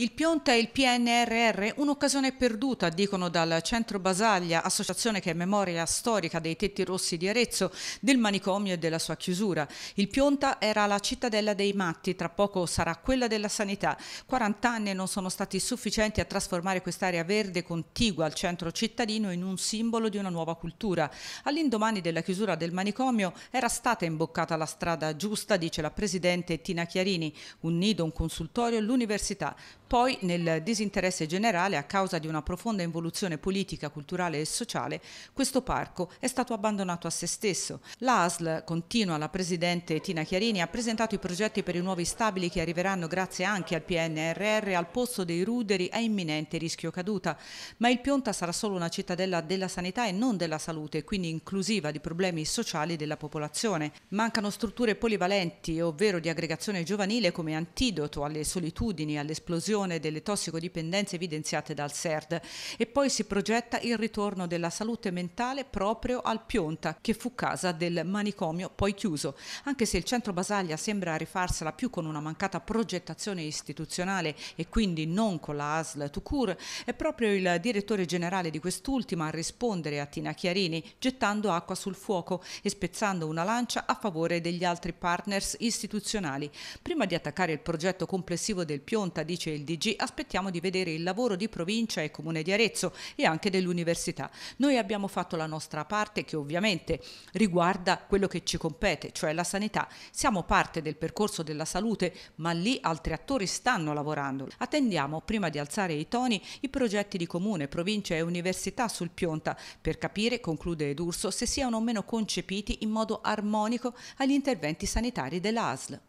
Il Pionta e il PNRR un'occasione perduta, dicono dal Centro Basaglia, associazione che è memoria storica dei tetti rossi di Arezzo, del manicomio e della sua chiusura. Il Pionta era la cittadella dei matti, tra poco sarà quella della sanità. 40 anni non sono stati sufficienti a trasformare quest'area verde contigua al centro cittadino in un simbolo di una nuova cultura. All'indomani della chiusura del manicomio era stata imboccata la strada giusta, dice la presidente Tina Chiarini, un nido, un consultorio, l'università. Poi, nel disinteresse generale, a causa di una profonda involuzione politica, culturale e sociale, questo parco è stato abbandonato a se stesso. L'ASL, continua la presidente Tina Chiarini, ha presentato i progetti per i nuovi stabili che arriveranno grazie anche al PNRR al posto dei ruderi a imminente rischio caduta. Ma il Pionta sarà solo una cittadella della sanità e non della salute, quindi inclusiva di problemi sociali della popolazione. Mancano strutture polivalenti, ovvero di aggregazione giovanile come antidoto alle solitudini, all'esplosione riduzione delle tossicodipendenze evidenziate dal CERD e poi si progetta il ritorno della salute mentale proprio al Pionta, che fu casa del manicomio poi chiuso. Anche se il centro Basaglia sembra rifarsela più con una mancata progettazione istituzionale e quindi non con la ASL Tucur, è proprio il direttore generale di quest'ultima a rispondere a Tina Chiarini, gettando acqua sul fuoco e spezzando una lancia a favore degli altri partners istituzionali. Prima di attaccare il progetto complessivo del Pionta, dice il DG aspettiamo di vedere il lavoro di provincia e comune di Arezzo e anche dell'università. Noi abbiamo fatto la nostra parte che ovviamente riguarda quello che ci compete, cioè la sanità. Siamo parte del percorso della salute, ma lì altri attori stanno lavorando. Attendiamo, prima di alzare i toni, i progetti di comune, provincia e università sul Pionta per capire, conclude Edurso, se siano o meno concepiti in modo armonico agli interventi sanitari dell'ASL.